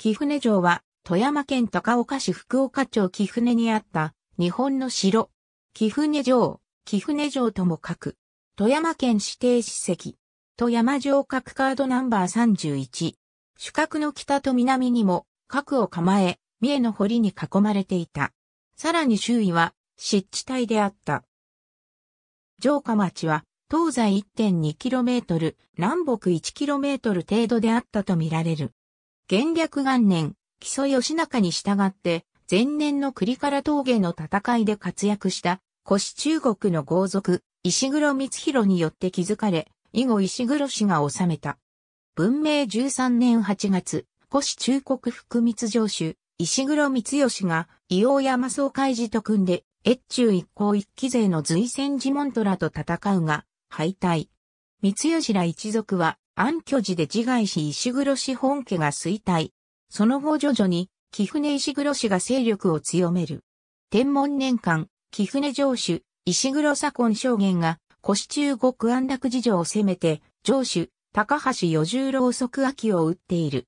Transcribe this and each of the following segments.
貴船城は富山県高岡市福岡町貴船にあった日本の城。貴船城、貴船城とも書く。富山県指定史跡。富山城郭カードナンバー31。主角の北と南にも核を構え、三重の堀に囲まれていた。さらに周囲は湿地帯であった。城下町は東西 1.2km、南北 1km 程度であったとみられる。元略元年、木曽義仲に従って、前年の栗から峠の戦いで活躍した古史中国の豪族、石黒光弘によって築かれ、以後石黒氏が治めた。文明13年8月、古史中国福光城主、石黒光義が、伊王山総会寺と組んで、越中一行一騎勢の随戦寺門虎と戦うが、敗退。三吉ら一族は安居寺で自害し石黒氏本家が衰退。その後徐々に、貴船石黒氏が勢力を強める。天文年間、貴船城主、石黒左近将軍が、古市中国安楽寺城を攻めて、城主、高橋与十郎即秋を撃っている。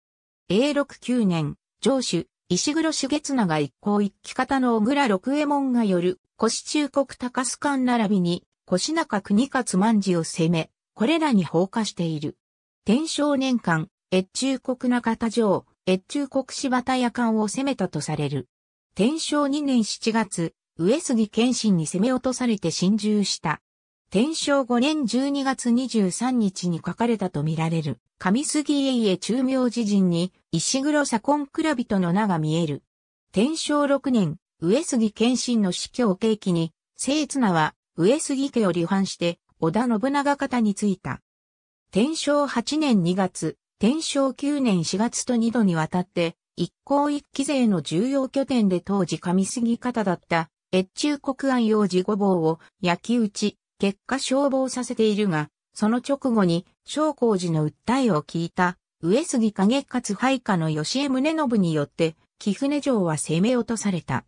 永禄9年、城主、石黒重綱が一行一騎方の小倉六右衛門がよる、古市中国高須間並びに、腰中国勝万事を攻め、これらに放火している。天正年間、越中国中田城、越中国柴田夜間を攻めたとされる。天正2年7月、上杉謙信に攻め落とされて侵入した。天正5年12月23日に書かれたとみられる、上杉家家中明寺人に、石黒左近倉人の名が見える。天正6年、上杉謙信の死去を契機に、聖綱は上杉家を離反して、織田信長方についた。天正8年2月、天正9年4月と2度にわたって、一向一騎勢の重要拠点で当時上杉方だった、越中国安用事五坊を焼き討ち、結果消防させているが、その直後に、小光寺の訴えを聞いた、上杉景勝配下の吉江宗信によって、貴船城は攻め落とされた。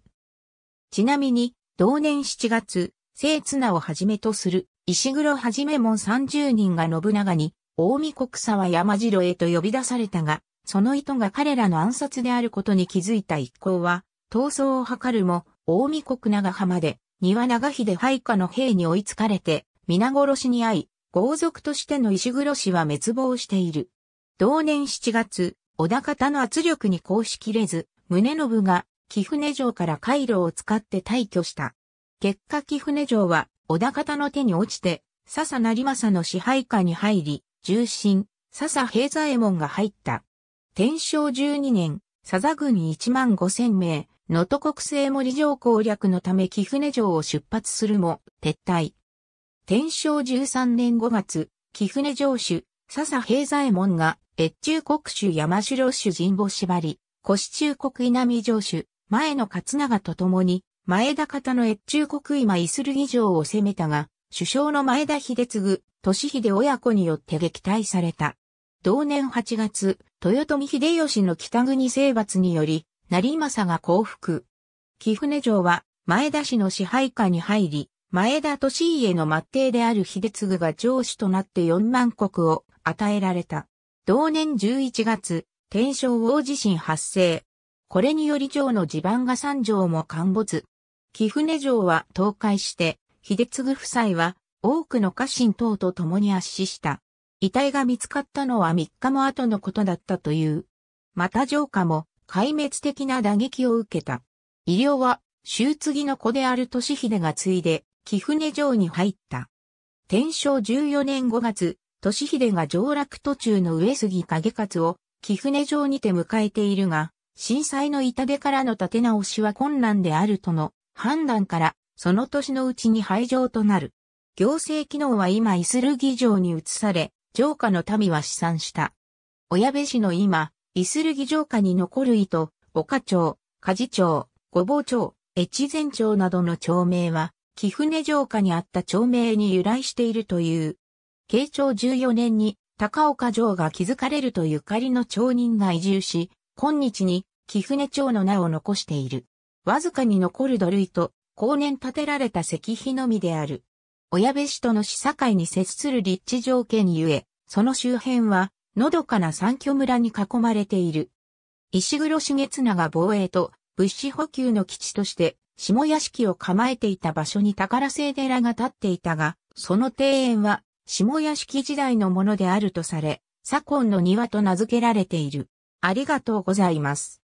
ちなみに、同年7月、聖綱をはじめとする石黒はじめ門30人が信長に、大見国沢山城へと呼び出されたが、その意図が彼らの暗殺であることに気づいた一行は、逃走を図るも、大見国長浜で、庭長秀配下の兵に追いつかれて、皆殺しに遭い、豪族としての石黒氏は滅亡している。同年7月、小田方の圧力にこうしきれず、宗信が、貴船城から回路を使って退去した。結果木船城は、小田方の手に落ちて、笹成政の支配下に入り、重臣、笹平左衛門が入った。天正12年、佐賀軍1万5千名、能登国政森城攻略のため木船城を出発するも、撤退。天正13年5月、木船城主、笹平左衛門が、越中国主山城主神保縛り、古市中国稲見城主、前の勝長と共に、前田方の越中国今イスル議城を攻めたが、首相の前田秀次、俊秀親子によって撃退された。同年8月、豊臣秀吉の北国征伐により、成政が降伏。貴船城は前田氏の支配下に入り、前田利家の末帝である秀次が城主となって4万国を与えられた。同年11月、天正大地震発生。これにより城の地盤が三城も陥没。貴船城は倒壊して、秀次夫妻は多くの家臣等と共に圧死した。遺体が見つかったのは3日も後のことだったという。また城下も壊滅的な打撃を受けた。医療は、周次の子である利秀が継いで、貴船城に入った。天正14年5月、利秀が上洛途中の上杉景勝を貴船城にて迎えているが、震災の痛手からの立て直しは困難であるとの判断から、その年のうちに廃城となる。行政機能は今、イスルギ城に移され、城下の民は試算した。親部市の今、イスルギ城下に残る糸、岡町、梶町、五坊町、越前町などの町名は、貴船城下にあった町名に由来しているという。慶長14年に高岡城が築かれるとゆかりの町人が移住し、今日に貴船町の名を残している。わずかに残る土塁と、後年建てられた石碑のみである。親部市との市境に接する立地条件ゆえ、その周辺は、のどかな三居村に囲まれている。石黒重綱が防衛と物資補給の基地として下屋敷を構えていた場所に宝聖寺が建っていたが、その庭園は下屋敷時代のものであるとされ、左近の庭と名付けられている。ありがとうございます。